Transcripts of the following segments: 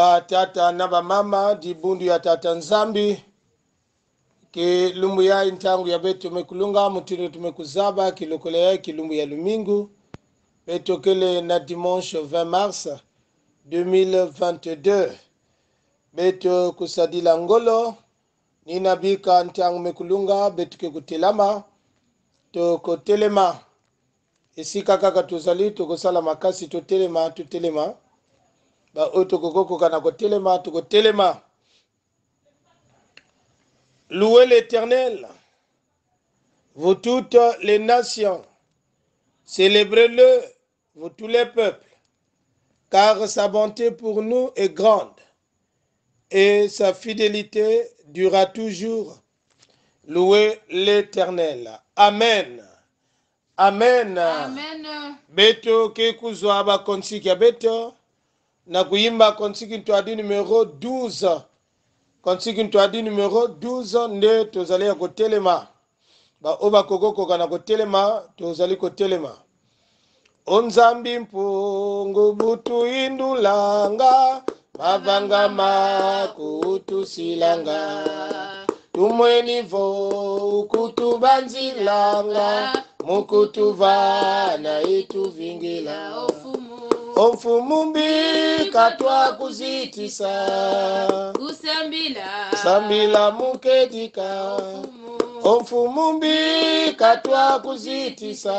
batata na bamama dibundu ya tata nzambi. Ke lumbu ya ntangu ya betu tumekulunga mutino tumekuzaba kilokole ya kilumbu ya lumingu. Betokele na dimanche 20 mars 2022 beto kusadila ngolo nina bika ntangu mekulunga betuke kutelama tokotelema esika kaka tozali tokosala makasi totelema totelema baoyo tokokokoka na kotelema tokotelema louez l'éternel. Vous toutes les nations célébrez-le vous tous les peuples car sa bonté pour nous est grande et sa fidélité durera toujours. Louez l'éternel. Amen. Amen, Amen. beto ke kuzwa beto na kuimba konsiki ntwadi numero 12 konsiki ntwadi numero 12 nde tozali ya kotelema. Baoyo bakokokoka na kotelema tozali kotelema. O nzambi mpungu butu indulanga mavanga makutusilanga tumwenivo ukutubanzilanga mukutuvana ituvingila Ofumu. Omfumumbi katwa kuzitisa Usambila. sambila mukedika Ofumu. omfumumbi katwa kuzitisa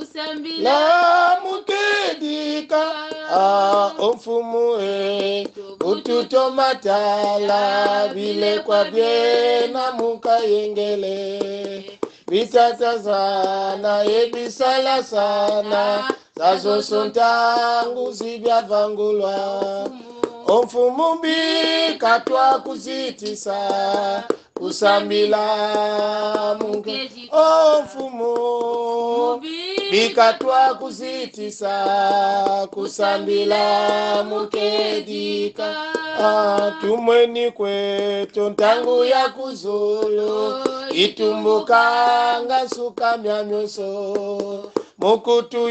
Usambila. la mukedika ah, omfumu e. Ututomatala bilekwa byena mukayengele bitata sana ebisala sana nazo ntangu zibyavangulwa onfumu mbi katwa kuzitisa. Kusambila munge. Onfumu bikatwa kuzitisa. Kusambila mukedika ah, tumweni kwetu ntangu ya kuzulu. Itumbukanga nsukamya nyonso mukutu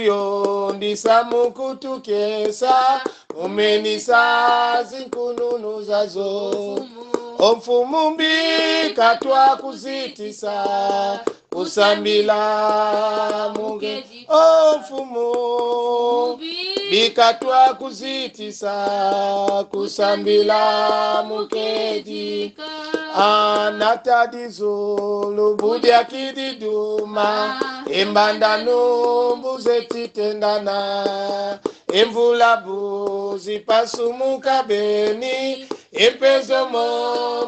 ndisa mukutu kesa mumenisa nkununu zazo. Omfumu mbi katwa kuzitisa. Kusambila munge. Omfumu bikatwa kuzitisa. Kusambila mukedi anatadizulu budya kididuma. Nubu buzetitendana emvulabu zipasumuka beni empezomo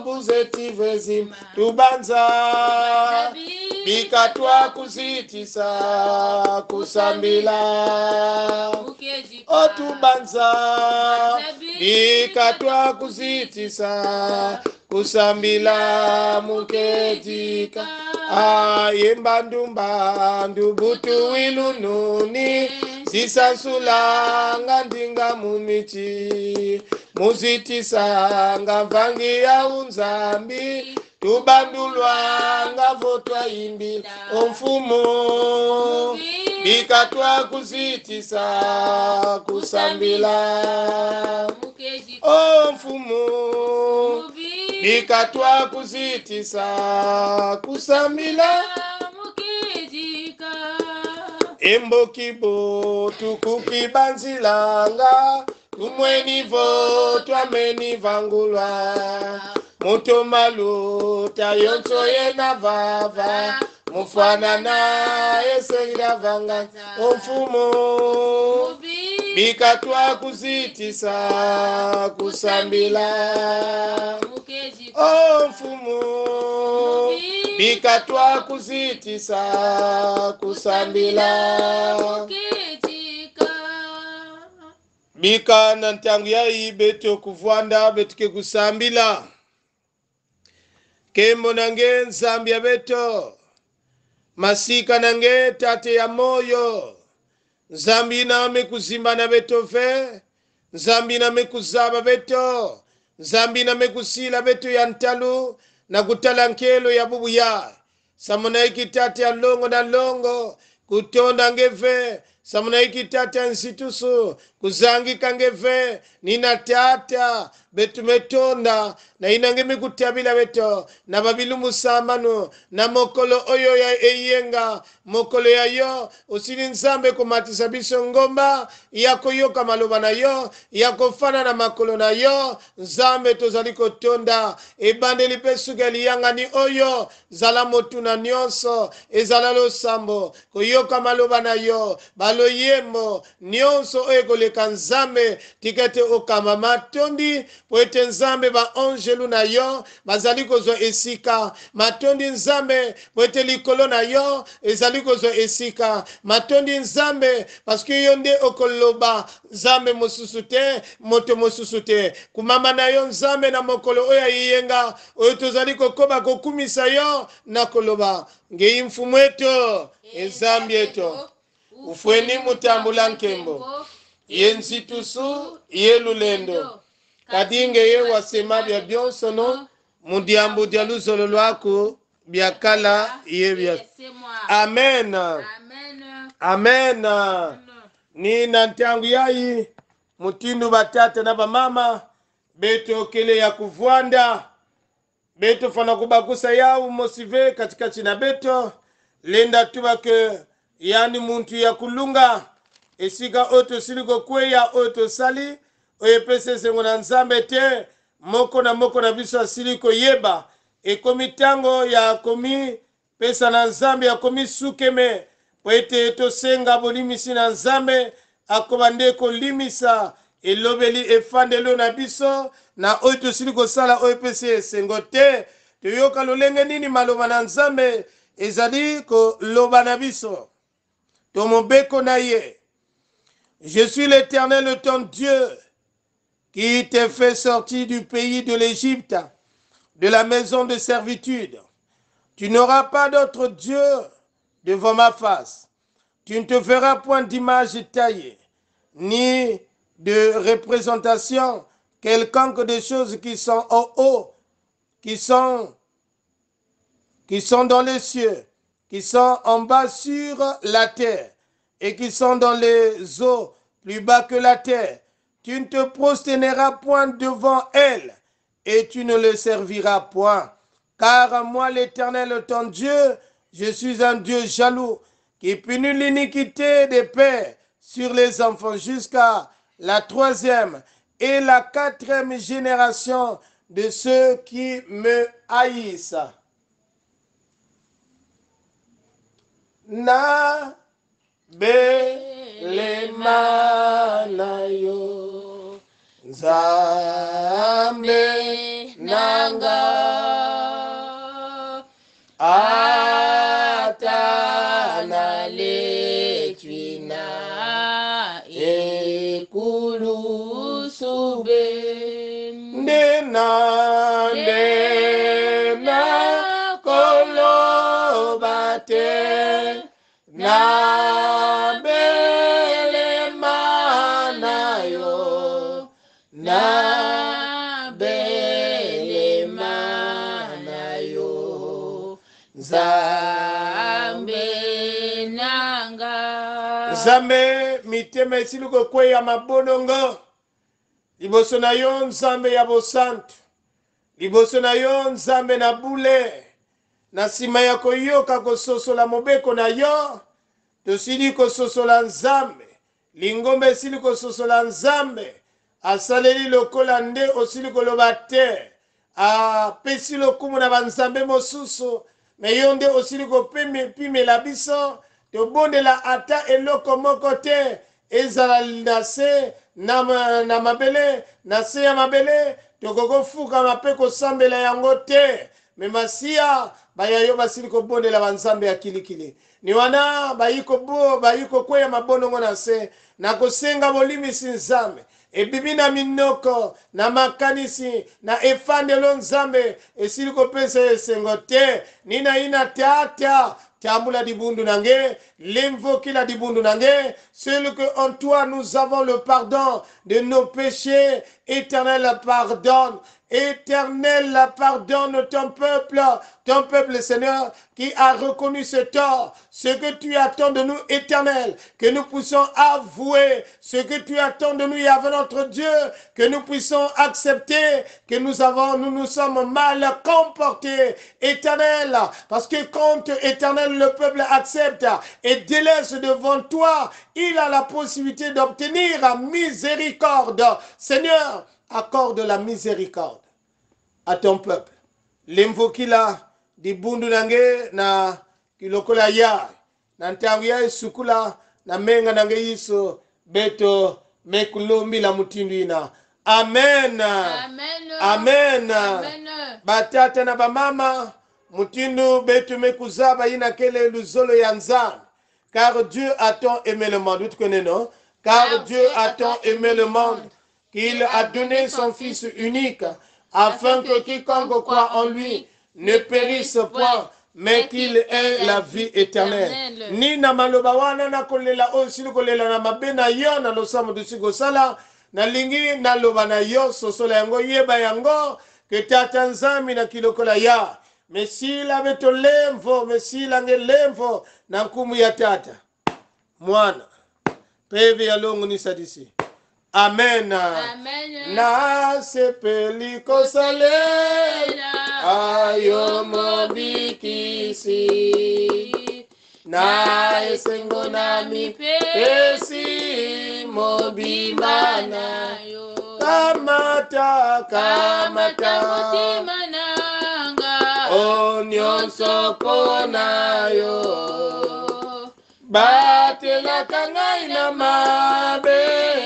buzetivezi tubanza. Bikatwa kuzitisa kusambila. Otubanza. Bikatwa kuzitisa kusambila mukedika. Ayembandumbandu butu zisasulanga ndinga mumichi muzitisanga mvangi ya unzambi. Tubandulwanga votwa imbi omfumo bika twakuzitisa kusambila. Omfumo bika twakuzitisa kusambila. embokibo tukupi banzilanga tumwenivo twamenivangulwa moto maluta yonso ye na vava mofanana esengila vanga omfumo Mubi. Bikatwa kuzitisa kusambila. Omfumu bikatwa kuzitisa kusambila. Bika na ntangu yai beto kuvwanda betuke kusambila. Kembo nange nzambi ya beto. Masika nange tate ya moyo nzambi iname kuzimbana beto ve nzambi iname kuzaba beto. Nzambi iname kusila beto ya ntalu na kutala nkelo ya bubuya. Ya samona ya longo na longo kutonda ngeve. Samunaiki tata nsitusu kuzangika ngeve. Nina tata betumetonda na inange mikutabila beto na babilumusambanu na mokolo oyo ya eyenga mokolo yayo osili nzambe komatisa biso ngomba ya koyoka maloba na yo ya kofana na makolo na yo nzambe tozali kotonda ebandeli mpe suki ya liyangani oyo zala motuna nyonso ezala losambo koyoka maloba na yo baloyembo nyonso oyo ekoleka nzambe tika ete okamba matondi po ete nzambe baangelu na yo bazali kozwa esika. Matondi nzambe po ete likolo na yo ezali kozwa esika. Matondi nzambe parceke yo nde okoloba. Nzambe mosusu te moto mosusu te. Kumama na yo nzambe na mokolo oyo ayiyenga oyo tozali kokoba kokumisa yo na koloba. Ngei mfumu eto ezambi eto. Ufweni mutambula nkembo. Ye nzitusu ye lulendo kadinge ye wasema bya byonso no? Mudiambu dia luzolo lwako bya kala ye bya amen. Amen. Ni na ntangu yayi mutindu batata na bamama betokele ya kuvwanda beto fana kubakusa yawu mosive katikati na beto lenda tubake yani muntu ya kulunga esika oyo tosili kokweya oyo tosali oyo epesa esengo na nzambe te moko na moko na biso asili koyeba. Ekomi ntango ya komipesa na nzambe ya komisukeme po ete tosenga bolimisi na nzambe akoba nde kolimisa elobeli efandelo na biso na oyo tosili kosala oyo epesi esengo te. Toyoka lolenge nini maloba na nzambe ezali koloba na biso. To mobeko na ye. Je suis l'éternel ton dieu qui t'ai fait sortir du pays de l'égypte de la maison de servitude tu n'auras pas d'autre dieu devant ma face tu ne te feras point d'image taillée ni de représentation quelconque des choses qui sont en haut qui sont qui sont dans les cieux qui sont en bas sur la terre et qui sont dans les eaux plus bas que la terre. Tu ne te prosterneras point devant elles et tu ne le serviras point. Car moi, l'Éternel, ton Dieu, je suis un Dieu jaloux qui punit l'iniquité des pères sur les enfants jusqu'à la troisième et la quatrième génération de ceux qui me haïssent. na belema yo nzambe nanga ah. Mitema esili kokweya mabonongo. Liboso na yo nzambe ya bosantu. Liboso na yo nzambe na bule. Na nsima ya koyoka kososola mobeko na yo tosili kososola nzambe. Lingomba esili kososola nzambe. Asaleli lokola nde osili koloba te. Apesi lokumu na banzambe mosusu. Me yo nde osili kopimela biso. Tobondela ata eloko moko te ezala na se na, ma- na mabele na se ya mabele tokokofukama mpe kosambela yango te. Me masiya bayayo basili kobondela banzambe ya kilikili. Ni wana bayi kokweya mabonongo na se na kosenga bolimisi nzambe. Ebibi na minoko na makanisi na efandelo nzambe esili kopesa esengo te. Nina ina tata tambula dibundu nange l'invokila dibundu nange celui que en toi nous avons le pardon de nos péchés. Éternel pardonne Éternel, pardonne ton peuple, ton peuple, Seigneur, qui a reconnu ce tort, ce que tu attends de nous, éternel, que nous puissions avouer. Ce que tu attends de nous, Yahvé notre Dieu, que nous puissions accepter que nous avons, nous nous sommes mal comportés, éternel, parce que quand éternel, le peuple accepte et délaisse devant toi, il a la possibilité d'obtenir miséricorde. Seigneur, accorde la miséricorde à ton peuple. Limvukila di bundu nange na kilokola ya na ntangu ya esukula na menga nange yiso beto mekulombi la mutindu ina. Amen. Amen. amen. Amen. batata na bamama mutindu betu mekuzaba ina kele luzolo ya nzambe car dieu a tant aimé le monde. Connais non? Car dieu a tant aimé le monde qu'il a donné son fils unique afin que quiconque croit en lui ne périsse point mais qu'il ait la vie éternelle. ni na maloba wana nakolela oyo sili kolela na mabe na yo na losambo tosi kosala nalingi naloba na yo sosola yango yeba yango ke tata nzambi na kilokola ya. Mesila beto lemvo mesila nge lemvo na nkumu ya tata. Mwana peve ya longo nisadisi amen. Amen. nasepeli kosalela ayo mobikisi. na esengo na mipesi mobimba na kamata kamata. Mutima nanga. O nyonso mpo na yo batelaka ngai na mabe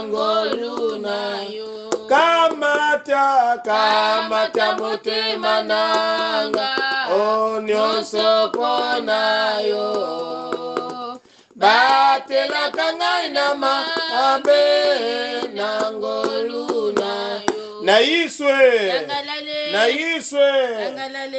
na ngolu na yo kamata kamata motema nanga. o nyonso mpo na yo. batelaka ngai na mabe na ngolu na yiswe na yiswe.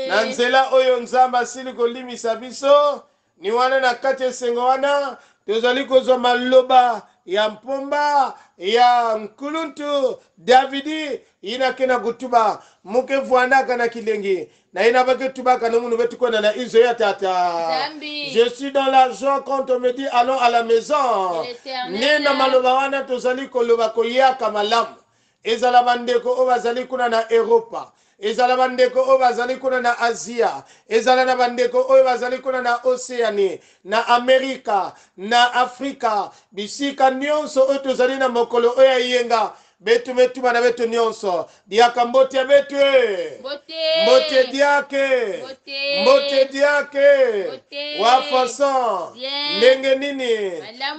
na nzela oyo nzambe asili kolimisa biso ni wana na kati esengo wana tozali kozwa maloba ya mpomba ya nkuluntu davidi yina ke na kutuba. Muke vwandaka na kilengi. Na yina bake tubaka na munu betukwenda na izo ya tata. Je suis dans la joie quand on me dit allons à la maison. Nde na maloba wana tozali koloba koyaka malamu. Ezala bandeko oyo bazali kuna na eropa ezala bandeko oyo bazali kuna na asia. Ezala na bandeko oyo bazali kuna na oceanie na amerika na afrika. Bisika nyonso oyo tozali na mokolo oyo ayenga betu metuma na betu nyonso diaka mbote betu e. Mbote. Diake. Mbote. diake. Wafason ndenge nini?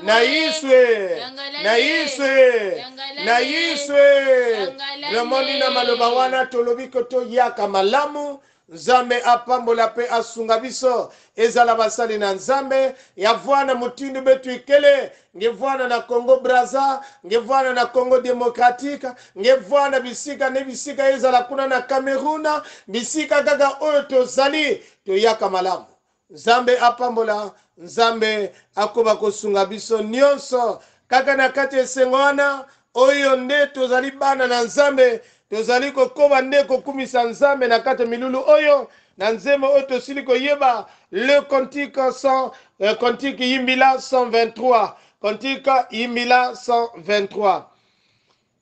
Na yiswe. Na yiswe. Yangalale. na yiswe. Lomoni na maloba wana tolobi kotoyaka malamu nzambe apambola mpe asunga biso. Ezala basali na nzambe ya vwana motindu betu ikele nge vwana na congo braza nge vwana na congo démocratique nge vwana bisika ne bisika ezala kuna na cameruna bisika kaka oyo tozali toyaka malamu. Nzambe apambola nzambe akoba kosunga biso nyonso. Kaka na kati esengo wana oyo nde tozali bana na nzambe tozali kokoba nde kokumisa nzambe na kati ya milulu oyo na nzembo oyo tosili koyeba. Le contike 100 eh, contike yimbila 123 contike yimbila 123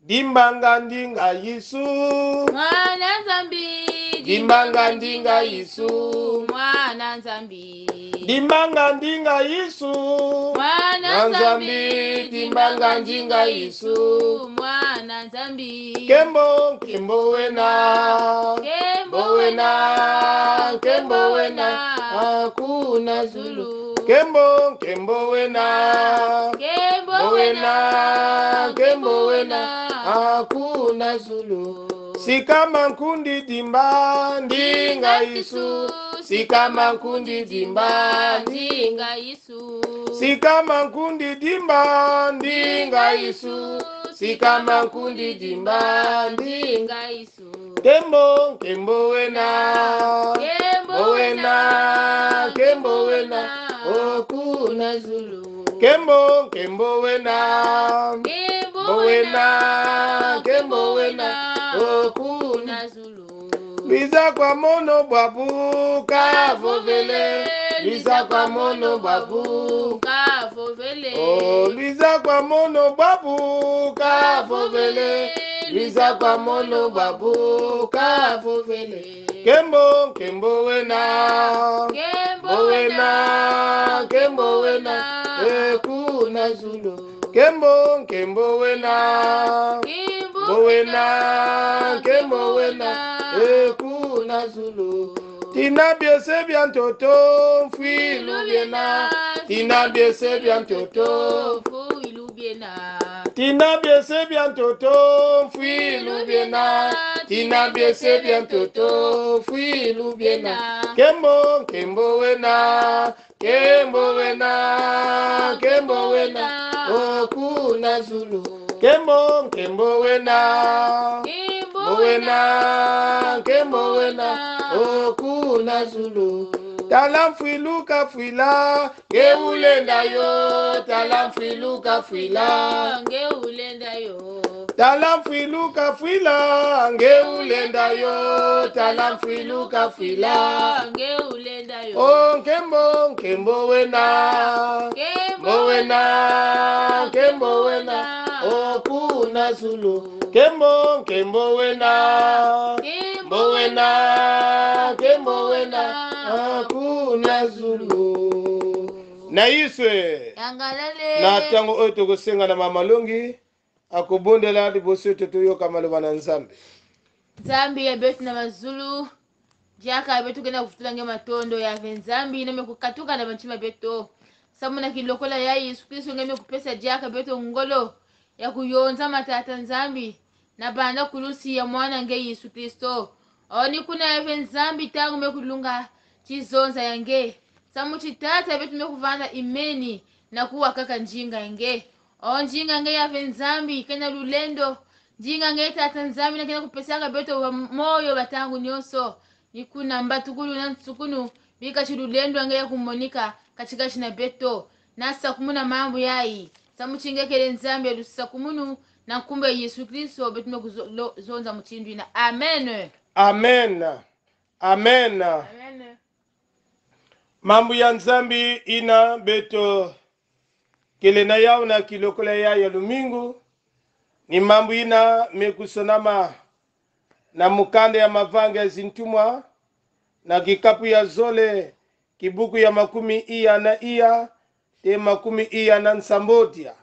dimbanga ndinga yisu Mwana Zambi. Dimbanga ndinga yisu Mwana Zambi. dimbanga ndinga yisu Mwana Na Zambi, dimbanga ndinga Yesu. Mwana Zambi. kembo kembo wena. Kembo wena kembo wena. hakuna zulu. Kembo kembo wena. Kembo wena. kembo wena. Hakuna zulu sikama nkundi dimba ndinga yisu sikama nkundi dimba Ndinga Yesu. sikama nkundi dimba ndinga yisu sikama nkundi dimba ndinga Yesu. kembo kembo wena. Kembo wena kembo wena. okuna zulu. Kembo kembo wena. Kembo wena, kembo wena, okuna zulu. Biza kwa mono bwapu kavovele biza kwa mono bwapu kavovele oh biza kwa mono bwapu kavovele biza kwa mono bwapu kavovele kembo kembo wena. Kembo wena kembo wena. Ekuna zulu. Kembo kembo wena. Kembo mowena ke mowena eku na zulu. Tina biese biantoto fu ilu biena tina biese biantoto fu ilu biena. Tina biese biantoto fu ilu biena tina biese biantoto fu ilu biena. kembo kembo wena kembo wena kembo wena. Oku na zulu. Nkembo, Nkembo wena. Nkembo wena. Nkembo wena. Okuna Zulu. Talamfilu kafwila, ngeulenda yo. Talamfilu kafwila, ngeulenda yo. Talamfilu kafwila, ngeulenda yo. Talamfilu kafwila, ngeulenda yo. Oh, Nkembo, Nkembo wena. Nkembo wena. Nkembo wena. Okuna zulu. Kembo nkembo wena. Kembo wena. kembo wena. Akuna zulu. Na yiswe. Na ntango oyo tokosenga na mamalongi akobondela liboso ete toyoka maloba na nzambe. Nzambi yabetu na bazulu jaka betu kenda kufutula nge matondo yave nzambi neme kukatuka na banchima betu samuna kilokola ya yesu kristu ngeme kupesa jaka betu ngolo ya kuyonza matata nzambi. Na banda kulusi ya mwana nge yesu kristo. Oni kuna yave nzambi tangu mekulunga chizonza yange samu chitata betu mekuvanda imeni na kuwa kaka njinga yange o njinga nge yave nzambi kena lulendo. Njinga nge tata nzambi nakena kupesanga beto wa moyo batangu nyonso nikuna mbatukulu na ntsukunu bika chilulendo ange yakumonika katika china beto. Nasa kumuna mambo yayi samuchingekele nzambi alusisa kumunu na nkumbe yesu kristu betume kuzonza muchindwi ina. Amen. Amen. Amen. Amen. Mambo ya nzambi ina beto kele na yao na kilokola ya ya lumingu. Ni mambu ina mekusonama na mukanda ya mavanga ya zintumwa na kikapu ya zole kibuku ya makumi iya na iya te makumi iya na nsambotia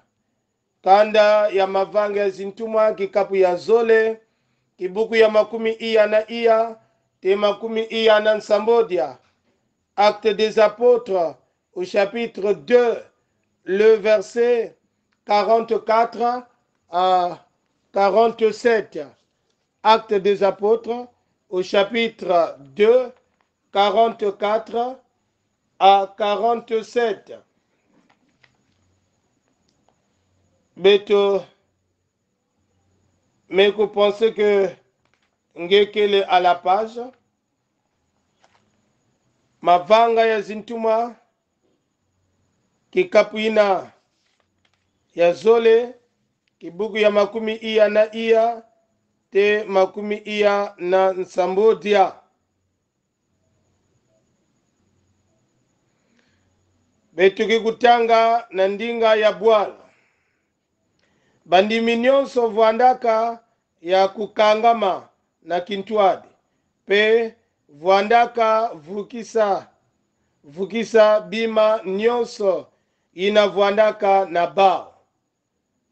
kanda ya mavanga ya zintumwa kikapu ya zole kibuku ya makumi iya na iya te makumi iya na Actes des apôtres au chapitre 2 le verset 44 à 47 Actes des apôtres au chapitre 2 44 à 47 beto vous pensez que ngekele à la page? Mavanga ya zintumwa kikapu ina ya zole kibuku ya makumi iya na iya te makumi iya na nsambodia. Betuki kutanga na ndinga ya bwala bandimi nyonso vwandaka ya kukangama na kintwadi. Pe vwandaka vukisa vukisa bima nyonso ina vwandaka na bao.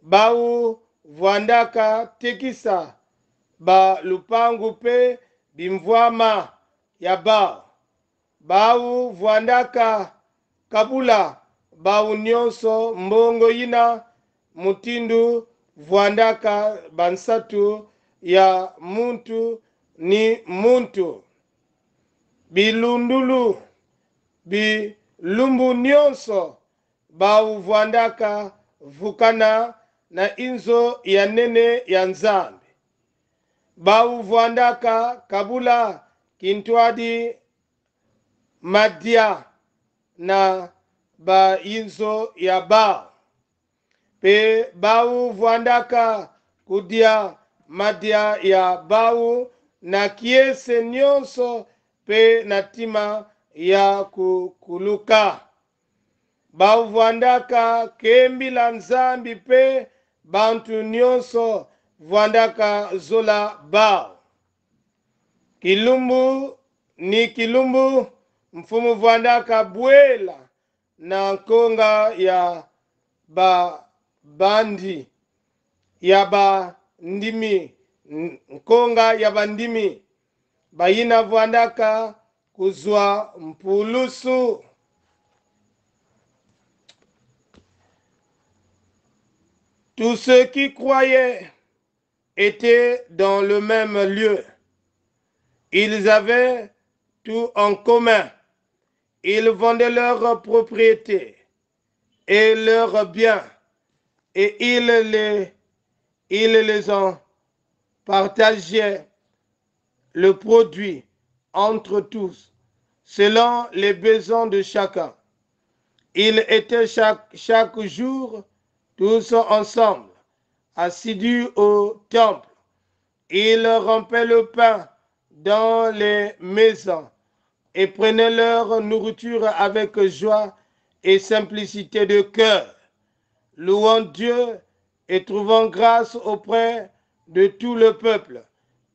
Bau vwandaka tekisa ba lupangu pe bimvwama ya bao. Bau vwandaka kabula bau nyonso mbongo ina mutindu vwandaka bansatu ya muntu ni muntu. Bilundulu bilumbu nyonso bauvuandaka vukana na inzo ya nene ya nzambe. Bauvuandaka kabula kintwadi madia na bainzo ya bao mpe bauvwandaka kudia madia ya bau na kiese nyonso mpe na ntima ya kukuluka bauvwandaka kembila nzambi mpe bantu nyonso vwandaka zola bao kilumbu ni kilumbu mfumu vwandaka bwela na nkonga ya babandi ya bandimi nkonga ya bandimi bayina vwandaka kuzwa mpulusu Tous ceux qui croyaient étaient dans le même lieu. Ils avaient tout en commun. Ils vendaient leurs propriétés et leurs biens et ils les, ils les ont partagés le produit entre tous selon les besoins de chacun. Ils étaient chaque, chaque jour tous ensemble, assidus au temple. Ils rompaient le pain dans les maisons et prenaient leur nourriture avec joie et simplicité de cœur, louant Dieu et trouvant grâce auprès de tout le peuple.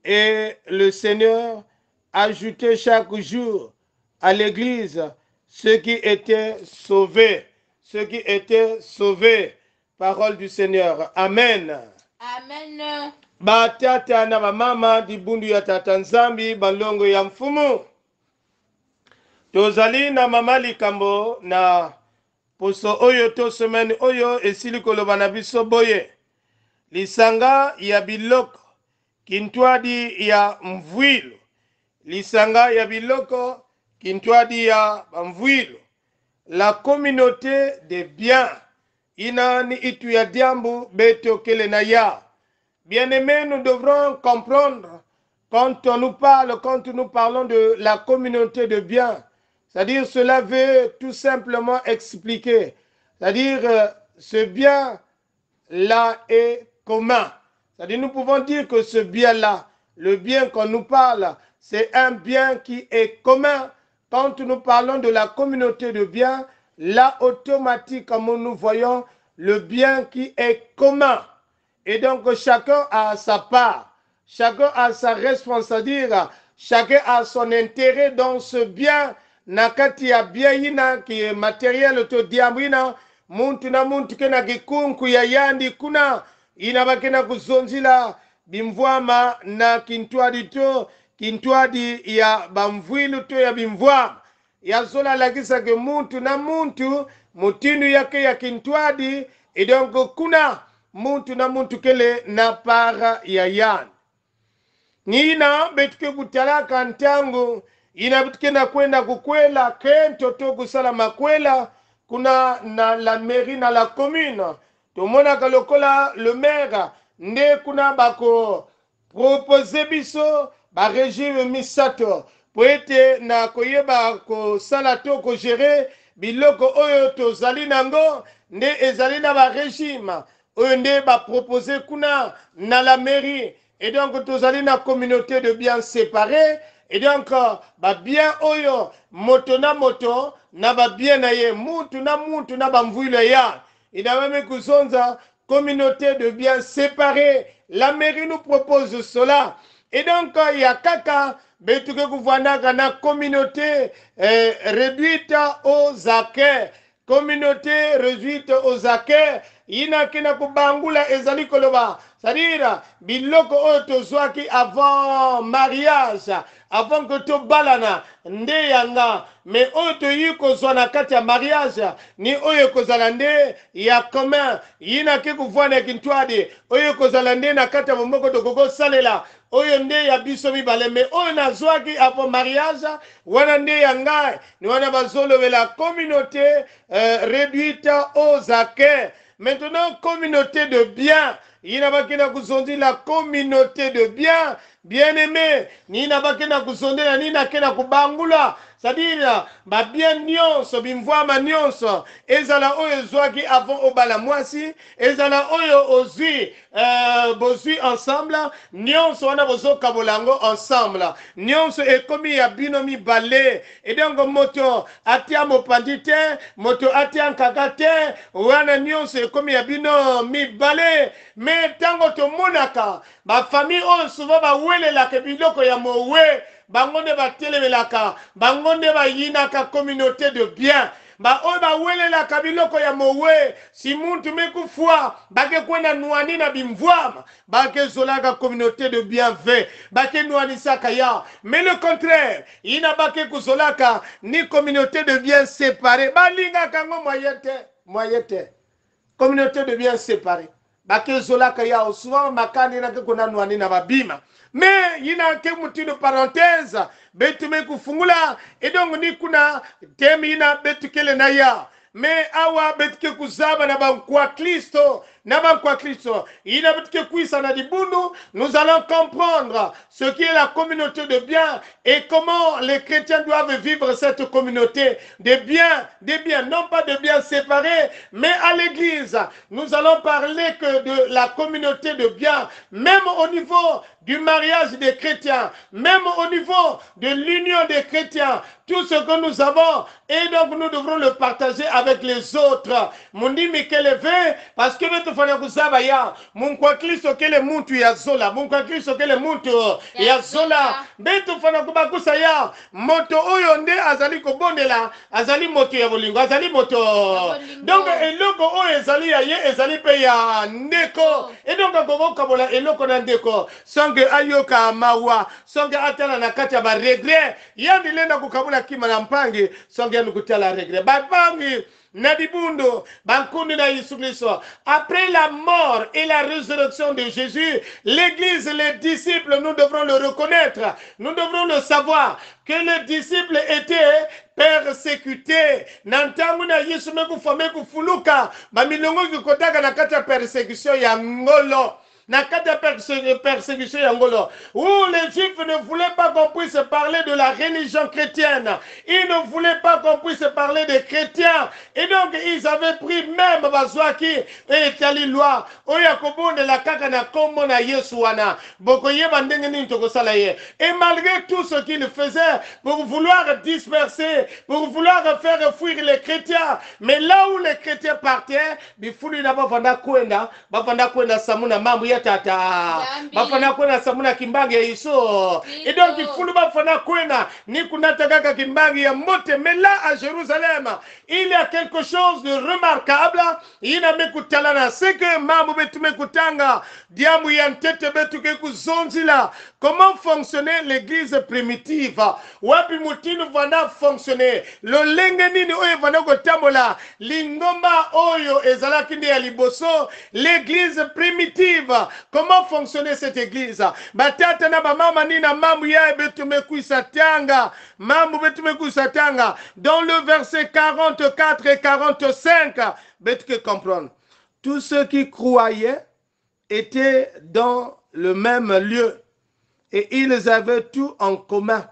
Et le Seigneur ajoutait chaque jour à l'Église ceux qui étaient sauvés, ceux qui étaient sauvés. Parole du Seigneur. Amen. amen batata na bamama dibundu ya tata nzambi balongo ya mfumu tozali na mama likambo na poso oyo to semaine oyo esili koloba na biso boye. Lisanga ya biloko kintwadi ya mvwilo. Lisanga ya biloko kintwadi ya bamvwilo la communauté de biens. Ina ni itu ya diambu beto kele na ya. Bien-aimés, nous devrons comprendre quand on nous parle, quand nous parlons de la communauté de biens, c'est-à-dire cela veut tout simplement expliquer, c'est-à-dire euh, ce bien-là est commun. C'est-à-dire nous pouvons dire que ce bien-là, le bien qu'on nous parle, c'est un bien qui est commun. Quand nous parlons de la communauté de biens, là automatiquement nous voyons le bien qui est commun. Et donc chacun a sa part, chacun a sa responsabilité, chacun a son intérêt dans ce bien. Nakati ya bien ina ki materiel to diamina muntu na muntu kena kikunku ya yandi kuna ina bakena kuzonzila bimvwama na kintwadi to kintwadi ya bamvwilu to ya bimvwama. Yazola lakisa ke muntu na muntu mutinu yake ya kintwadi idonko kuna muntu na muntu kele na para ya yani nina betuke kutalaka ntango ina betuke na kwenda kukwela kento to kusala makwela kuna na la mairie na la commune. Tomonaka lokola le maire nde kuna bako propose biso baregime misato. Po ete na koyeba kosala to kogere biloko oyo tozali nango nde ezali na baregime oyo nde bapropose kuna na la mairie. Et donc tozali na communauté de biens séparés et donc babien oyo moto na moto na babien na ye na mutu na bamvwilo ya. Inamemi kuzonza communauté de biens séparés. La mairie nous propose cela. Et donc ya kaka betuke kuvandaka na communauté eh, réduite aux acquets. Communauté réduite aux acquets yinaki na kubangula ezali koloba. Sadira biloko oyo tozwaki avant mariage avant que tobalana nde yanga. Me oyo toyi kozwa na kati ya mariage ni oyo ekozala nde ya commun. Yinaki kuvwana kintwadi oyo ekozala nde na kati ya bomoko tokokosalela. Oyo nde ya biso mibale. Me oyo nazwaki avant mariage wana nde ya ngai ni wana bazolobela communauté euh, réduite aux acquets maintenant communauté de biens ina bakenda kuzondela communauté de bien. Bien aimé nina bakenda kuzondela nini akenda kubangula c'est-à-dire babien nyonso bimvwama nyonso ezala oyo ezwaki avant obala mwasi ezala oyo ozwi euh, ensemble. Nyonso wana bozokabola yango ensemble. Nyonso ekomi ya bino mibale. Edonk moto atia mopandi te moto atia nkaka te wana nyonso ekomi ya bino mibale. Me ntango tomonaka bafamille oyo souvent bawelelaka biloko ya mowe bango nde batelemelaka bango nde bayinaka communauté de bien. Baoyo bawelelaka biloko ya mowe. Si muntu mekufwa bakekwenda nwani na bimvwama bakezolaka communauté de bien ve bakenwanisaka ya. Mais le contraire ina bake kuzolaka ni communauté de bien séparé balingaka yango mwaye te mwaye te communauté de bien séparé bakezolaka yao souvent makandi nake kuna nwani na babima me yina ke mutindo parenthèse betu me kufungula edongo ni kuna temi yina betu kele na ya. Me awa betu ke kuzaba na bankuwa kristo nous allons comprendre ce qui est la communauté de bien et comment les chrétiens doivent vivre cette communauté de bien de bien non pas de bien séparés mais à l'église. Nous allons parler que de la communauté de bien même au niveau du mariage des chrétiens, même au niveau de l'union des chrétiens, tout ce que nous avons, et donc nous devrons le partager avec les autres. Mundi parce que vetu fanya kusaba ya, munkwa kristo kele muntu ya zola, munkwa kristo kele muntu ya zola, betu fanya kubakusa ya, moto oyo nde azali kobondela, azali moto ya bolingo, azali moto. Donc eloko oyo ezali ya ye, ezali pe ya ndeko. Et donc akokokabola eloko na ndeko, songe ayoka mawa, songe atala na kati ya baregret, yani lenda kukabula kima na mpangi, songe yani kutala regret. Bapangi, na dibundo bankundi na yesu après la mort et la résurrection de jésus l'église les disciples nous devrons le reconnaître. Nous devrons le savoir que les disciples étaient persécutés. Na ntango na yesu mekufa mekufuluka bamilongo kikotaka na kati persécution ya ngolo na kati persécution ya ngolo où les juifs ne voulaient pas qu'on puisse parler de la religion chrétienne. Ils ne voulaient pas qu'on puisse parler des chrétiens. Et donc ils avaient pris même bazwaki etali loi. Oyo ya kobondela kaka na nkombo na yesu wana. Bokoyeba ndenge nini tokosala ye. Et malgré tout ce qu'ils faisaient pour vouloir disperser pour vouloir faire fuir les chrétiens. Mais là où les chrétiens partaient bifulu na bavanda kwenda bavanda kwenda samuna mambo ya tata. Zambi. bafanda kwenda samuna kimbangi iso et donc Kristo. ifulu bafanda kwenda ni kunata kaka kimbangi ya mote mais là à Jérusalem il y a quelque chose de remarquable ina mekutala na seke mambo betu mekutanga. Diamu ya ntete betu kekuzonzila comment fonctionnait l'église primitive? Wapi mutinu vanda fonctionner? Lolenge nini oyo vanda kotambola? Lingomba oyo ezalaki nde ya liboso l'église primitive comment fonctionnait cette église? Dans le verset 44 et 45 betu ke comprendre tous ceux qui croyaient étaient dans le même lieu et ils avaient tout en commun.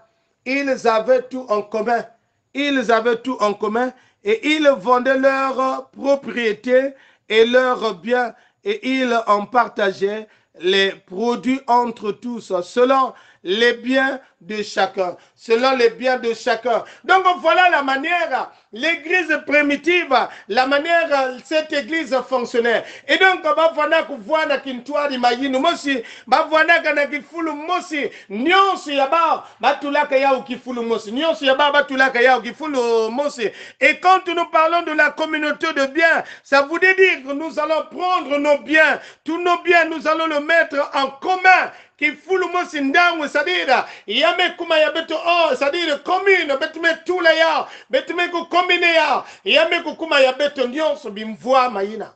Ils avaient tout en commun. Ils avaient tout en commun et ils vendaient leurs propriétés et leurs biens et ils en partageaient les produits entre tous selon les biens de chacun. Selon les biens de chacun. Donc voilà la manière, l'église primitive, la manière cette église fonctionnait. Et donc, bavana kuvwana kintwari mayinu mosi, bavwana kana kifulu mosi, nyonso ya ba, batulaka yao kifulu mosi, nyonso ya ba, batulaka yao kifulu mosi. Et quand nous parlons de la communauté de biens, ça voudrait dire que nous allons prendre nos biens, tous nos biens, nous allons le mettre en commun kifulu mosi ndangu sadira yame kuma ya beto o sadira commune betu me tula ya betu me ku commune ya yame ku kuma ya beto nyonso bimvwa mayina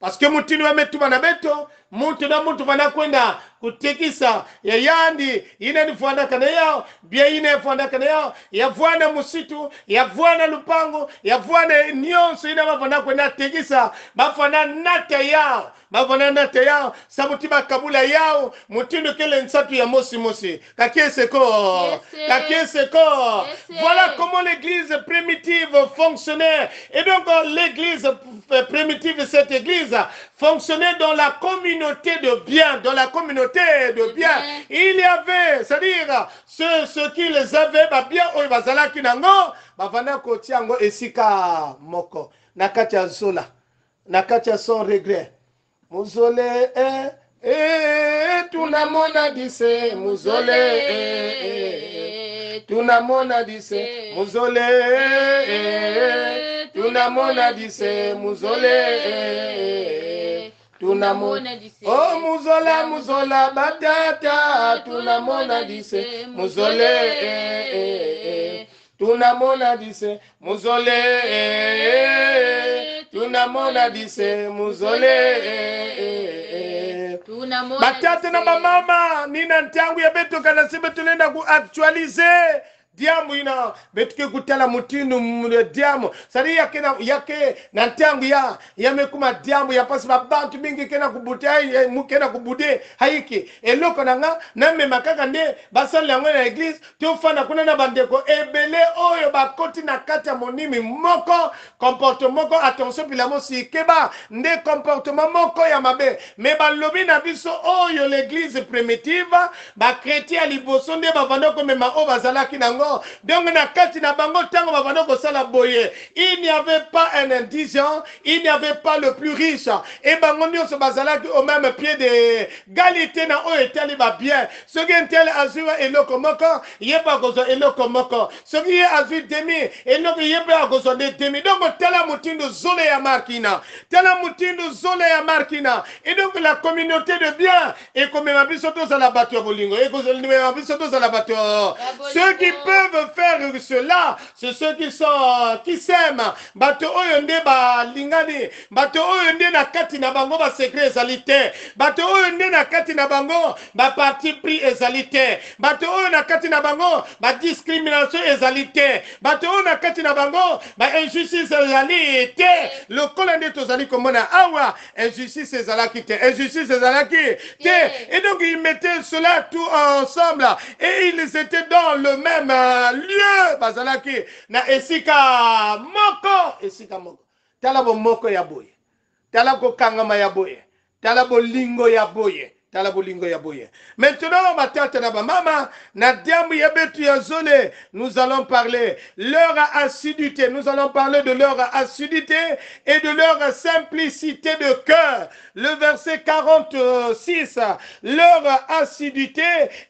parce que mutini wametuma na beto muntu na muntu vanakwenda kutekisa ya yandi ine ni fwandakana yao bia ine fwandakana yao yavwana musitu yavwana lupango yavwana nyonso ine bafana kwenda tekisa bafana nata yao bafana nata yao sabuti bakabula yao mutindo kele nsatu ya mosi mosi. Kakieseko kakieseko voilà comment l'église primitive fonctionnait. Et donc l'église euh, primitive cette église fonctionnait dans la communauté de bien dans la communauté de bien bien. il y avait c'est-à-dire ceux, ceux qui les avaient babien oyo bazalaki nango bavanda kotia yango esika moko. Na kati ya zola na kati ya sans regret. Muzole eh, eh, tunamona dise muzole eh, eh, tunamona dise muzole eh, eh, tunamona dise muzole eh, tunamona Oh muzola muzola batata tunamona dise muzole eh, eh, eh. tunamona dise muzole tunamona dise muzole batate na dise. bamama nina ntangu ya betoka na sibe tunaenda kuactualize diamu ina betuke kutala mutindu mule diamu. Sadi yake na yake na ntangu ya yamekuma diamu ya pasi babantu mingi kena kubute ai mukena kubude haiki. Eloko nanga namema kaka nde basali yango na eglise tofanda kuna na bandeko. Ebele oyo bakoti na kati ya monimi moko comportement moko attention bilamo sikeba nde comportement moko ya mabe. Me balobi na biso oyo l'église primitive bakretien ya liboso nde bavanda komema oyo bazalaki nango donc na kati na bango ntango bavanda kosala boye. Il n'y avait pas un indigent il n'y avait pas le plus riche. E bango nyonso bazalaki au même pied de galité na oyo etali babien soki ntele azwi eloko moko ye mpe akozwa eloko moko. Soki ye azwi demi eloko ye mpe akozwa nde demi. Donc tala motindo zolo ya markina. Tala motindo zolo ya markina. Et donc la communauté de bien ekomema biso tozala bato ya bolingo. Ekomema biso tozala bato ceux qui peuvent faire cela. C'est ceux qui sont qui s'aiment. Bato oyo nde balingani. Bato oyo nde na kati na bango basekret ezali te. Bato oyo nde na kati na bango baparti pris ezali te. Bato oyo na kati na bango badiscrimination ezali te. Bato oyo na kati na bango bainjustice ezali te. Lokola nde tozali komona awa injustice ezalaki te. Injustice ezalaki te. Et donc ils mettaient cela tout ensemble. Et ils étaient dans le même lieu bazalaki na esika moko esika moko. Tala bomoko ya boye. Tala kokangama ya boye. Tala bolingo ya boye tala bolingo ya boye. Maintenant batata na bamama na diambu ya betu ya zole nous allons parler. Leur assiduité. Nous allons parler de leur assiduité et de leur simplicité de cœur. Le verset 46 leur assiduité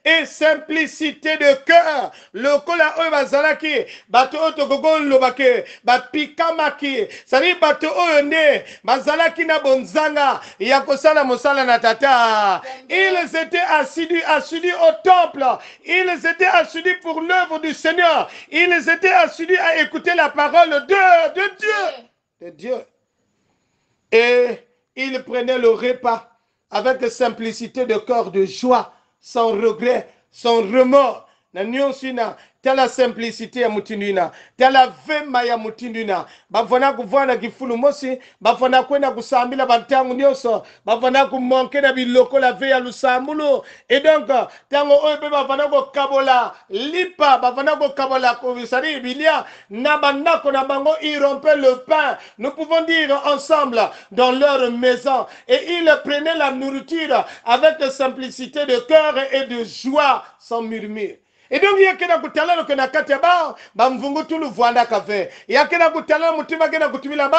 et simplicité de cœur. Lokola oyo bazalaki bato oyo tokokolobake bapikamaki. Sali bato oyo nde bazalaki na bonzanga ya kosala mosala na tata ils étaient assidus assidus au temple. Ils étaient assidus pour l'œuvre du Seigneur. Ils étaient assidus à écouter la parole de, Dieu. Et ils prenaient le repas avec simplicité de cœur, de joie, sans regret, sans remords. Tala simplicité ya mutindu ina. Tala vema ya mutindu ina. Bafana kuvana kifulu mosi bafana kwenda kusambila bantangu nyonso bafana kumonke na biloko la ve ya lusambulu. Et donc ntango oyo mpe bafana kokabola lipa bafana kokabola kobisali bilia na bandako na bango ils rompaient le pain. Nous pouvons dire ensemble dans leur maison et ils prenaient la nourriture avec simplicité de cœur et de joie sans murmure edonk ye kena kutala no kena kati ya bao? Bamvungu tulu vwandaka ve ya kena kutala no mutima kena kutumila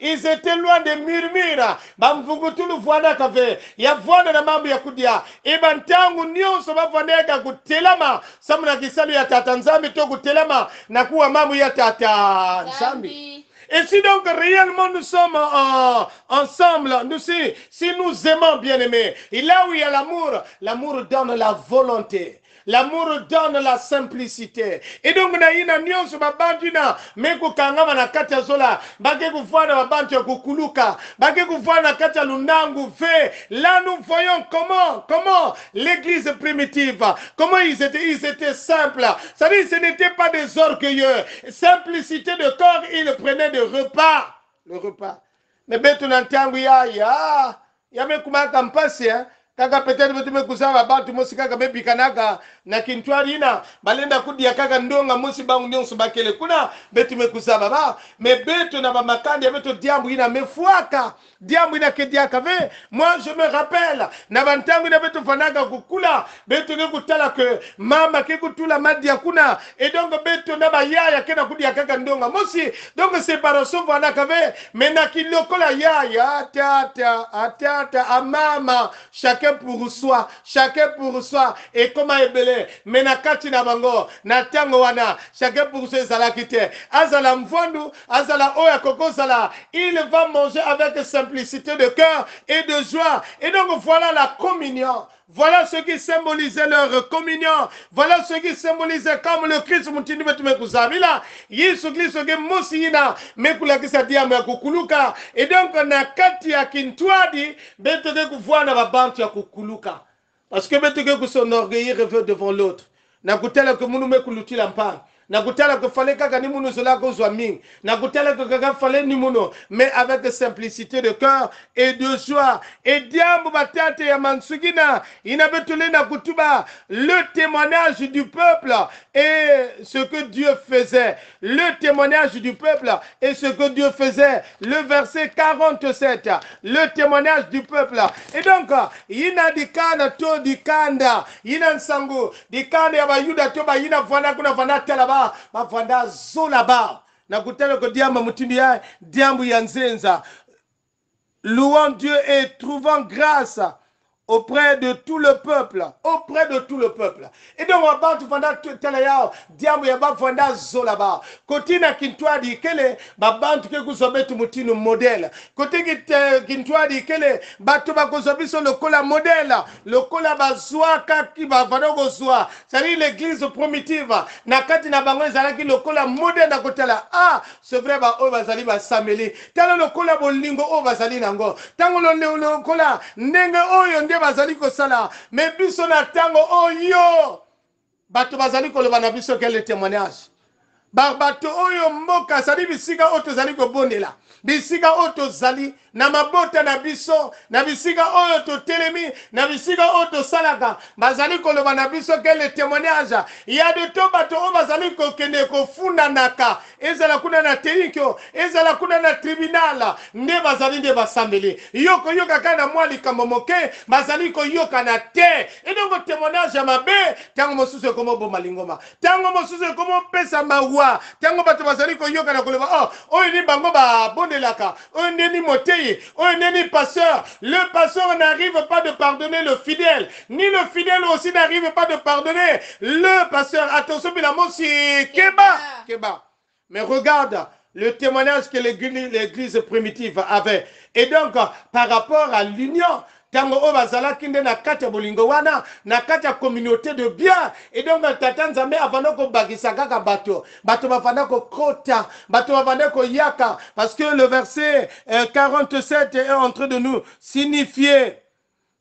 ils étaient loin de murmure bamvungu tulu vwandaka ve ya vwanda na mambo ya kudia. Eba ntangu nyonso bavwandaka kutelama samu na kisalo ya tata nzambi to kutelama na kuwa mambo ya tata nzambi. Zambi. Et si donc réellement nous sommes euh, ensemble, nous, si, si nous aimons bien aimés, et là où il y a l'amour, l'amour donne la volonté. L'amour donne la simplicité. Et donc na ye na nyonso babantu na me kokangama na kati ya zola bake kofanda babantu ya kokuluka bake kofanda na kati ya lundangu ve là nous voyons comment comment l'église primitive comment ils étaient ils étaient simples. Ça veut dire ce n'était pas des orgueilleux. Simplicité de corps ils prenaient des repas. Le repas. Me betu na ntango yaya yamekumaka mpasi eh? kaka peut-être betu mekusala bantu mosi kaka bebikanaka na kintwari ina balenda kudia kaka ndonga mosi bangu nyonso bakele kuna betu mekusaba ba me betu na bamakandi ya betu diambu ina mefuaka diambu ina kediaka ve. Moi je me rappelle na bantango ina betu fanaka kukula betu ke kutala ke mama ke kutula madi ya kuna et donc betu na bayaya ke na kudia kaka ndonga mosi donc séparation fanaka ve. Me na kilokola yaya tata atata amama chacun pour soi chacun pour soi et comment ebele me na kati na bango na ntango wana chacun pour soi ezalaki te azala azala oyo il va manger avec simplicité de cœur et de joie et donc voilà la communion Voilà ce qui symbolisait leur communion. Voilà ce qui symbolisait comme le Christ mutindi wetu mekuzamila. Yesu Kristo ge mosi ina mekulakisa ya kukuluka. Et donc na kati ya kintwadi kuvwana babantu ya kukuluka. Parce que beto ge kusonorgueillir devant l'autre. Na kutela ke munu mpanga. na kutala ko fale kaka ni munu zola mais avec simplicité de cœur et de joie. Et diambo ya mansugina inabetule na le témoignage du peuple et ce que Dieu faisait. Le témoignage du peuple et ce que Dieu faisait. Le verset 47 le témoignage du peuple. Et donc ina dikana to dikanda ina nsangu dikanda ya bayuda to bayina vana kuna vana tela ba bavanda zola ba. Na kutala ko diamba mutindi ya diambu ya nzenza. Louant Dieu et trouvant grâce auprès de tout le peuple auprès de tout le peuple. Et donc wabantu vanda tele yao. Diambu ya bavanda zola ba koti na kintwadi kele babantu ke kuzwa betu mutinu modele koti kite- kintwadi kele bato bakozwa biso lokola modele lokola bazwaka ki bavanda kozwa cestadire l'église primitive na kati na bango ezalaki lokola modele na kotala ah c'est vrai baoyo bazali basameli tala lokola bolingo oyo bazali nango. Lo- lokola ndenge oyo nde bazali kosala. Me biso na ntango oyo bato bazali koloba na biso ke le témoignage. Ba- bato oyo mboka azali bisika oyo tozali kobondela bisika oyo tozali na mabota na biso na bisika oyo totelemi na bisika oyo tosalaka bazali koloba na biso ke le témoignage. Ya de to bato oyo bazali kokende kofundanaka. Ezala kuna na terikio ezala kuna na tribunal. Nde bazali nde basambeli. Yo koyoka kaka na mwa likambo moke bazali koyokana te. Edongo témoignage ya mabe. Ntango mosusu ekomoboma lingoma. Ntango mosusu ekomopesa mawa. Ntango bato bazali koyokana koloba oh, oyo ni bango babondelaka oyo nde ni motei oyo nde ni pasteur le pasteur n'arrive pas de pardonner le fidèle. Ni le fidèle aussi n'arrive pas de pardonner le pasteur attention bilamo si keba keba mais regarde le témoignage que l'église primitive avait. Et donc par rapport à l'union ntango oyo bazalaki nde na kati ya bolingo wana na kati ya communauté de bien et donc tata nzambe avanda kobakisa kaka bato. Bato bavanda kokota bato bavanda koyaka. Parce que le verset euh, 47 est en train de nous signifier.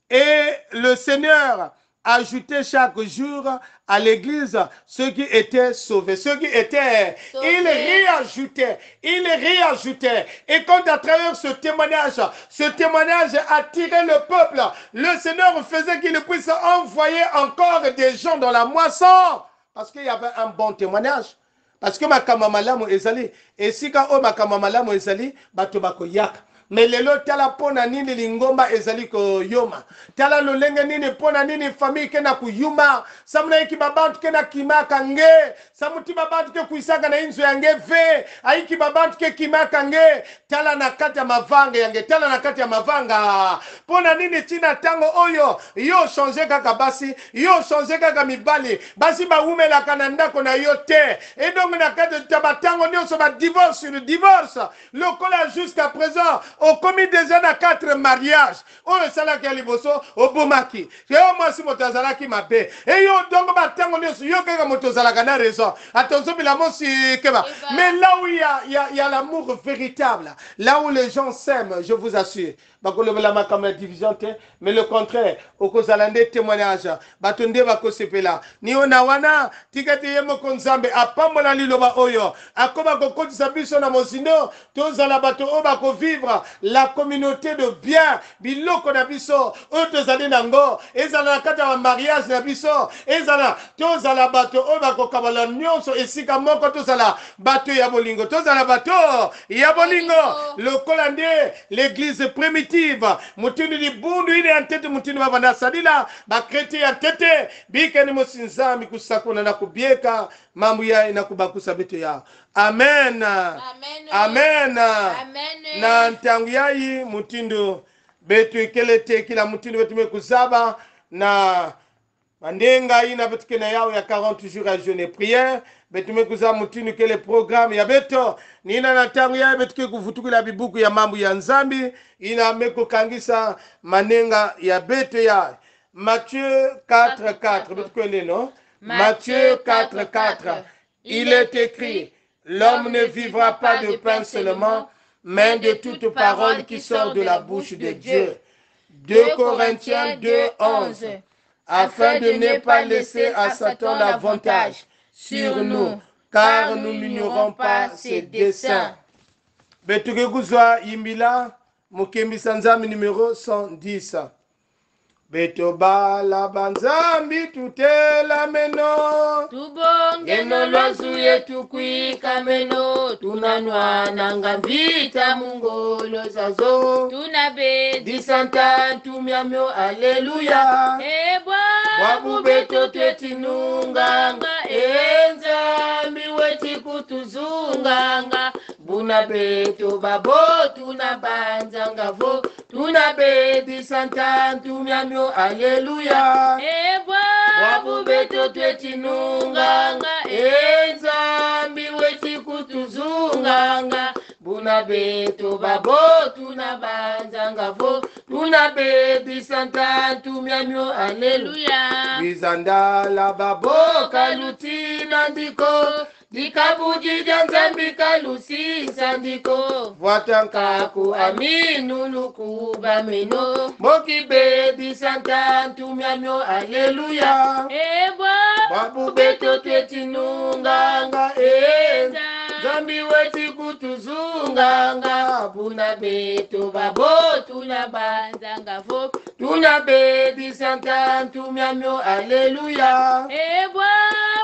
Et le Seigneur ajoutait chaque jour à l'église ceux qui étaient sauvés, ceux qui étaient, il réajoutait, il réajoutait. Et quand à travers ce témoignage, ce témoignage attirait le peuple, le Seigneur faisait qu'il puisse envoyer encore des gens dans la moisson, parce qu'il y avait un bon témoignage. parce que makambo ya malamu ezali esika oyo makambo ya malamu ezali bato bakoyaka me lelo tala mpo na nini lingomba ezali koyoma. Tala lolenge nini mpo na nini famille ke na kuyuma samuna yiki babantu ke na kimaka nge. Samuti babantu ke kuisaka na inzo yange ve. Ayiki babantu ke kimaka nge. Tala na kati ya mavanga yange tala na kati ya mavanga. Mpo na nini ntina ntango oyo yo change kaka basi yo change kaka mibali. Basi bawumelaka na ndako na yo te. Edongo na kati ya batango nyonso badivorce sur divorce. Lokola jusqu'à présent okomi deja na quatre mariage oyo esalaki ya liboso obomaki. Yo mwasi moto azalaki mabe. Eyo dongo batango nyonso yo kaka moto ozalaka na raison. Ata ozobela mosi keba Eba. mais là où il y a, il y a, il y a l'amour véritable là où les gens s'aiment je vous assure bakolobela makambo ya division te mais le contraire okozala nde témoignage. Bato nde bakosepela. Niyo na wana tika te ye moko nzambe apambola liloba oyo. Akoma kokotisa biso na mozindo tozala bato oyo bakovivre. La communauté de bien biloko na biso oyo tozali nango. Ezala na kati ya bamariage na biso. Ezala tozala bato oyo bakokabala nyonso esika moko tozala bato ya bolingo. Tozala bato ya bolingo. Lokola nde l'église primitive positive mutindi libundu ile yantete mutindi vavandasalila bakreti yantete bikeni musinzami kusakuna na kubyeka mambo yaye na kubakusa mitu yao amena amena na ntangu yai mutindo betu ikelete kila mutindo betu mekuzaba. Na mandenga ina na betukena yao ya 40 jours ya jeune prière betu mekuzaba mutindo kele programme ya beto. Nina na ntango yayi betu ke kuvutukila bibuku ya mambo ya nzambi. Ina mekokangisa manenga ya beto ya Matthieu 4 4 betu kwende no? Matthieu 4 4 il est écrit L'homme ne vivra pas de pain seulement, mais de toute parole qui sort de la bouche de Dieu. 2 Corinthiens 2, 11. Afin de ne pas laisser à Satan l'avantage sur nous, car nous n'ignorons pas ses desseins. betuke kuzwa yimbila mukembisa nzambi numero 110 betobala banzambi tutela meno. Tubongeno lwazu yetu kwika meno. tunanwananga mvita mungolo zazo. Tunabe disanta ntumyamyo aleluya ebwa bwabubetote tinunganga enzambi wechikutuzunganga buna beto babo tuna banzanga vo tuna bedi santantumyamyo aleluya e bwabubeto twetinunganga enzambi wechikutuzunganga buna beto babo tuna banzanga vo tunabedisanta ntumyamyo aleluya. Aleluya bizandala baboka lutina ndiko dikabuji dya nzambi kalusisa ndiko vwatankaku aminu lukuba meno. Mokibedisa ntantumyamyo aleluya. Ebwa babu beto twetinunganga enza Tuambiwe siku tuzunganga, buna beto babo tuna banzanga vo tuna bedi santa tumyamyo aleluya ebwa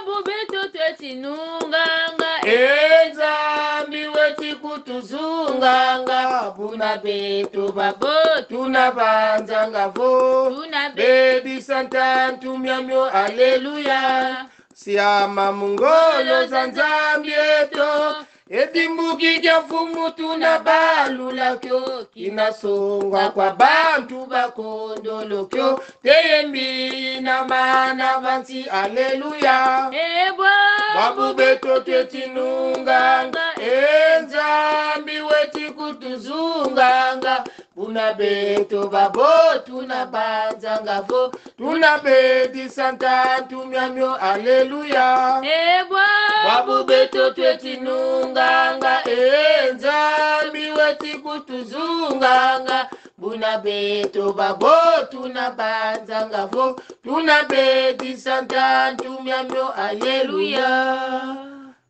bubeto twetinunganga enzambi weti kutuzunganga buna beto babo tuna banzanga vo tuna bedi santa tumyamyo aleluya siama mungolo za nzambi eto edimbuki kya mfumu tunabalulakyo kinasongwa kwa bantu bakondolokyo teyembi na mana vansi aleluya. Ebwa babu beto twetinunganga enzambi weti kutuzunganga Tuna beto babo, tuna bazangavo, tuna bedi santa, tumyamyo, aleluya. Ebwa, babu beto twetinunganga, enzambi weti kutuzunganga. Buna beto babo, tuna bazangavo, tuna bedi santa, tumyamyo, aleluya.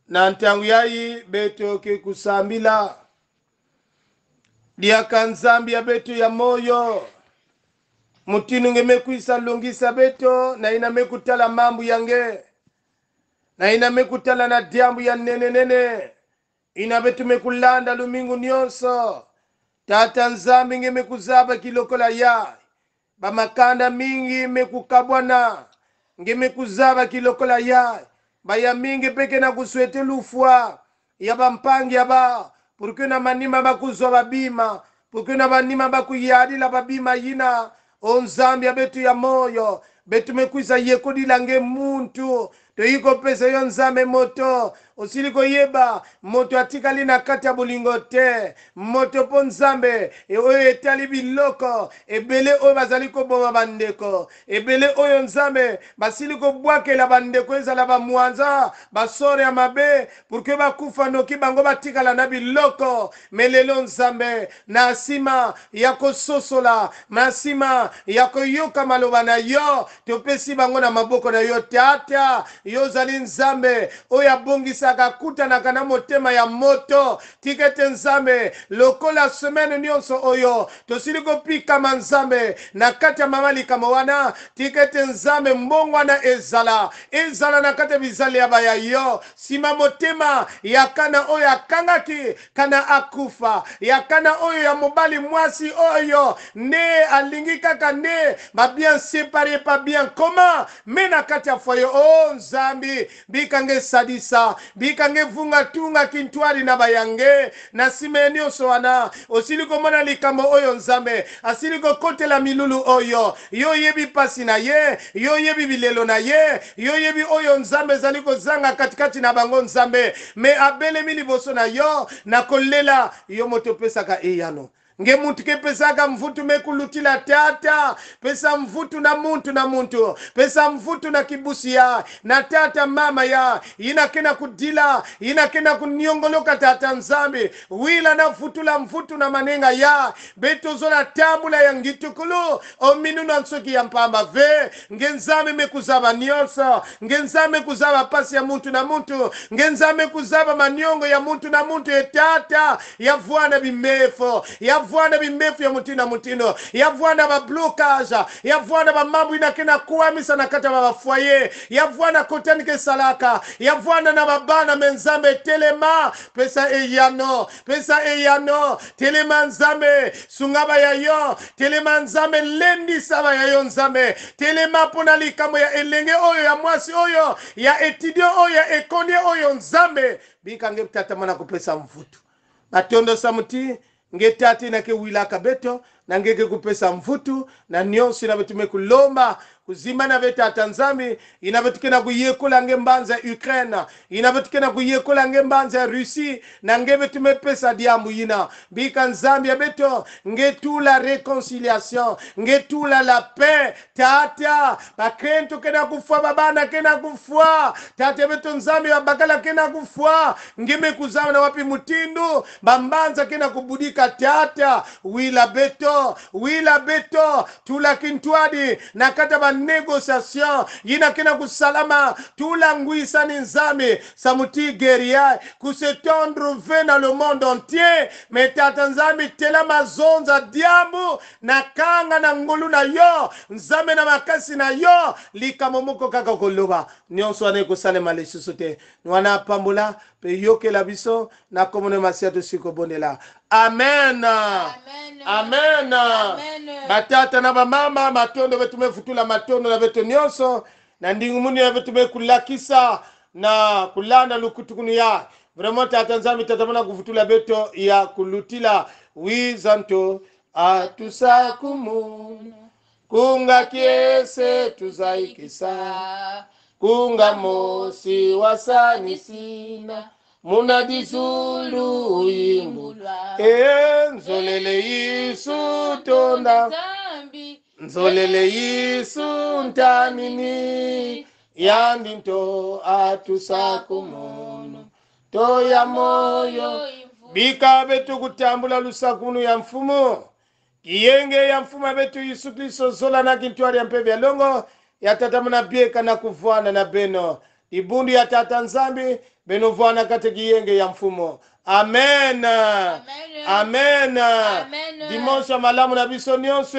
Na ntangu yayi beto kikusambila. Liaka nzambi ya beto ya moyo. Mutinu nge mekwisa lungisa beto na ina mekutala mambu yange. Na ina mekutala na dyambu ya nenenene ina betu mekulanda lumingu nyonso tata nzambi nge mekuzaba kilokola ya. Bamakanda mingi mekukabwana. Nge mekuzaba kilokola ya. Baya mingi peke na kuswete lufwa ya bampangi aba porque na manima bakuzwa babima. Porque na manima bakuyalila babima yina. O nzambe abetu ya moyo. Betumekwiza yekodila nge muntu. Toyikopesa yo nzambe moto. Osili koyeba moto atikali na kati ya bolingo te. Moto mpo nzambe e- oyo etali biloko ebele oyo bazali koboma bandeko. Ebele oyo nzambe basili kobwakela bandeko ezala bamwanza basore ya mabe. Pourke bakufa noki bango batikala na biloko. Me lelo nzambe na nsima ya kososola na nsima ya koyoka maloba na yo topesi bango na maboko na yo. Tata yo ozali nzambe oyo abongisaka kutanaka na motema ya moto. Tika ete nzambe lokola semene nyonso oyo tosili kopikama nzambe na kati ya mama likambo wana. Tika ete nzambe mbongo wana ezala. Ezala na kati ya bizali ya yo. Nsima motema ya kana oyo akangaki kana akufa. Ya kana oyo ya mobali mwasi oyo nde alingi kaka nde babien separe pa bien koma me na kati ya foye o nzambi bikange esadisa bikange vunga tunga kintwali na bayange na nsima nyonso wana osili komona likambo oyo nzambe. Asili kokotela milulu oyo. Yo oyebi mpasi na ye yo oyebi bilelo na ye yo oyebi oyo nzambe ezali kozanga katikati na bango nzambe. Me abelemi liboso na yo na kolela yo moto opesaka eyano nge muntu kepesaka mvutu mekulutila tata. Pesa mvutu na muntu na muntu. Pesa mvutu na kibusi ya. Na tata mama ya. Inakena kudila. Inakena kuniongoloka tata nzambe. Wila na vutula mvutu na manenga ya. Betozola tambula ya ngitukulu. Ominu na nsoki ya mpamba ve. Nge nzambe mekuzaba nyonso nge nzambe kuzaba pasi ya muntu na muntu. Nge nzambe kuzaba maniongo ya muntu na muntu. Etata yavwana bimefo yavwana bimefu ya mutino na mutino yavwana bablokage yavwana bamambo inakena kuwamisa na kati ya babafoye yavwana kotanike salaka yavwana na babana me nzambe telema. Pesa eyano pesa eyano telema nzambe sungaba ya yo. Telema nzambe lendisa ba ya yo nzambe. Telema mpona likambo ya elenge oyo ya mwasi oyo ya etudio oyo ya ekondi oyo nzambe. Bikange tatama na kopesa mvutu batondosa muti ngetati nake wilaka beto nangege kupesa mvutu na nyonsi na betume kulomba kuzima nave tata nzambi inavetukena kuyekola nge mbanza ya ukraine inavetukena kuyekola nge mbanza ya russie na ngeve tumepesa diambu yina. Bika nzambi abeto beto reconciliation ngetula nge la paix. Tata bakento kena kufwa babana kena kufwa. Tata beto nzambi babakala kena kufwa. Ngime kuzama na wapi mutindu bambanza kena kubudika tata. Wila beto wila beto tula kintwadi na kata banégociation yina kena kusalama. Tula ngwisani nzambe samuti geria kusetendre ve na le monde entier me tata nzambe tela mazonza diambu na kanga na ngolu na yo. Nzambe na makasi na yo. Likambo moko kaka koloba nyonso wana ekosalema lisusu te. Wana apambola mpe yokela biso. Na komone masiya tosili kobondela amen. Amen. amen. Amen. batata na bamama matondo vetu mevutula matondo na vetu nyonso na ndingu muni na kulanda lukutukunu ya. Vraiment tata nzambe tata mona kuvutula beto ya kulutila. Wizanto atusakumu. Kunga kiese tuzaikisa. Kunga mosi wasanisina muna dizulu imbula enzolele yisu tonda nzolele yisu ntanini yandi nto atusakumono toya moyo. Bika betu kutambula lusakunu ya mfumu kiyenge ya mfumu betu yesu kristo zola na kintwari ya mpe byalongo yatatamana byeka na kuvwana na beno. ibundi ya tata nzambi benovwana kati giyenge ya mfumo amena amena, amena. amena. dimonso malamu na biso nyonso